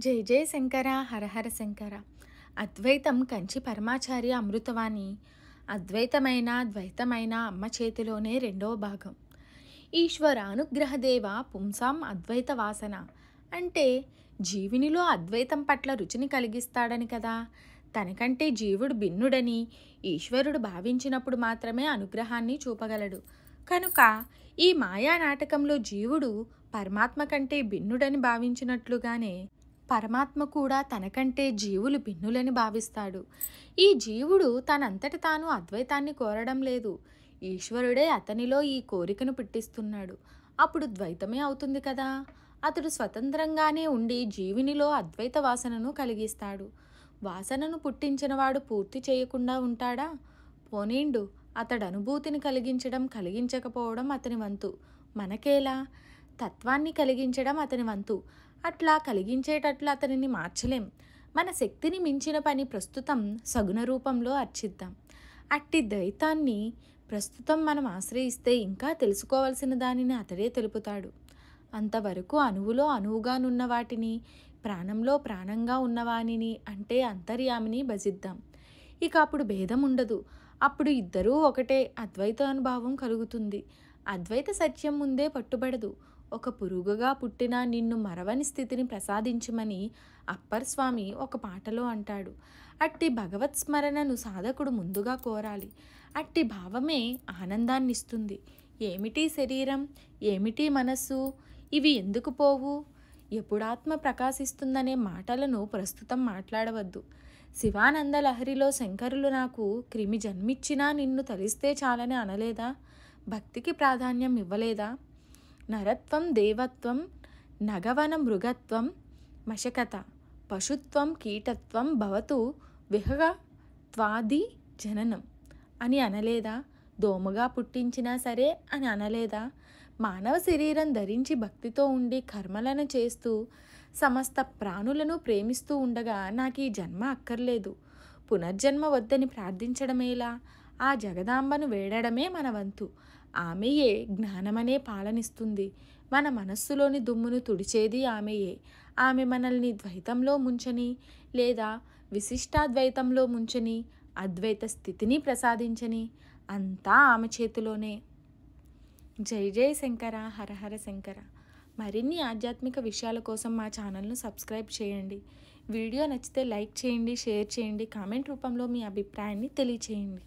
జై జయ శంకర హరహర శంకర. అద్వైతం కంచి పరమాచార్య అమృతవాణి. అద్వైతమైన ద్వైతమైన అమ్మ చేతిలోనే రెండవ భాగం. ఈశ్వర అనుగ్రహదేవ పుంసాం అద్వైత వాసన. అంటే జీవినిలో అద్వైతం పట్ల రుచిని కలిగిస్తాడని కదా. తనకంటే జీవుడు భిన్నుడని ఈశ్వరుడు భావించినప్పుడు మాత్రమే అనుగ్రహాన్ని చూపగలడు. కనుక ఈ మాయా నాటకంలో జీవుడు పరమాత్మ కంటే భిన్నుడని భావించినట్లుగానే పరమాత్మ కూడా తనకంటే జీవులు భిన్నులని భావిస్తాడు. ఈ జీవుడు తనంతట తాను అద్వైతాన్ని కోరడం లేదు. ఈశ్వరుడే అతనిలో ఈ కోరికను పుట్టిస్తున్నాడు. అప్పుడు ద్వైతమే అవుతుంది కదా? అతడు స్వతంత్రంగానే ఉండి జీవునిలో అద్వైత వాసనను కలిగిస్తాడు. వాసనను పుట్టించినవాడు పూర్తి చేయకుండా ఉంటాడా? పోనీండు అతడు అనుభూతిని కలిగించడం కలిగించకపోవడం అతని వంతు. మనకేలా? తత్వాన్ని కలిగించడం అతని వంతు. అట్లా కలిగించేటట్లు అతనిని మార్చలేం. మన శక్తిని మించిన పని ప్రస్తుతం సగుణ రూపంలో అర్చిద్దాం. అట్టి దైతాన్ని ప్రస్తుతం మనం ఆశ్రయిస్తే ఇంకా తెలుసుకోవాల్సిన దానిని అతడే తెలుపుతాడు. అంతవరకు అణువులో అణువుగానున్న వాటిని ప్రాణంలో ప్రాణంగా ఉన్నవానిని అంటే అంతర్యామిని భజిద్దాం. ఇక అప్పుడు భేదం ఉండదు. అప్పుడు ఇద్దరూ ఒకటే అద్వైత అనుభావం కలుగుతుంది. అద్వైత సత్యం ముందే పట్టుబడదు. ఒక పురుగుగా పుట్టిన నిన్ను మరవని స్థితిని ప్రసాదించమని అప్పర్ స్వామి ఒక పాటలో అంటాడు. అట్టి భగవత్ స్మరణను సాధకుడు ముందుగా కోరాలి. అట్టి భావమే ఆనందాన్నిస్తుంది. ఏమిటి శరీరం? ఏమిటి మనస్సు? ఇవి ఎందుకు పోవు? ఎప్పుడాత్మ ప్రకాశిస్తుందనే మాటలను ప్రస్తుతం మాట్లాడవద్దు. శివానంద లహరిలో శంకరులు నాకు క్రిమి జన్మిచ్చినా నిన్ను తలిస్తే చాలని అనలేదా? భక్తికి ప్రాధాన్యం ఇవ్వలేదా? నరత్వం దేవత్వం నగవన మృగత్వం మశకత పశుత్వం కీటత్వం భవతు విహగత్వాది జననం. అని అనలేదా? దోమగా పుట్టించినా సరే అని అనలేదా? మానవ శరీరం ధరించి భక్తితో ఉండి కర్మలను చేస్తూ సమస్త ప్రాణులను ప్రేమిస్తూ ఉండగా నాకు ఈ జన్మ అక్కర్లేదు. పునర్జన్మ వద్దని ప్రార్థించడమేలా? ఆ జగదాంబను వేడడమే మన వంతు. ఆమెయే జ్ఞానమనే పాలనిస్తుంది. మన మనస్సులోని దుమ్మును తుడిచేది ఆమెయే. ఆమె మనల్ని ద్వైతంలో ముంచని లేదా విశిష్టాద్వైతంలో ముంచని అద్వైత స్థితిని ప్రసాదించని అంతా ఆమె చేతిలోనే. జై జై శంకర హరహర శంకర. మరిన్ని ఆధ్యాత్మిక విషయాల కోసం మా ఛానల్ను సబ్స్క్రైబ్ చేయండి. వీడియో నచ్చితే లైక్ చేయండి షేర్ చేయండి కామెంట్ రూపంలో మీ అభిప్రాయాన్ని తెలియచేయండి.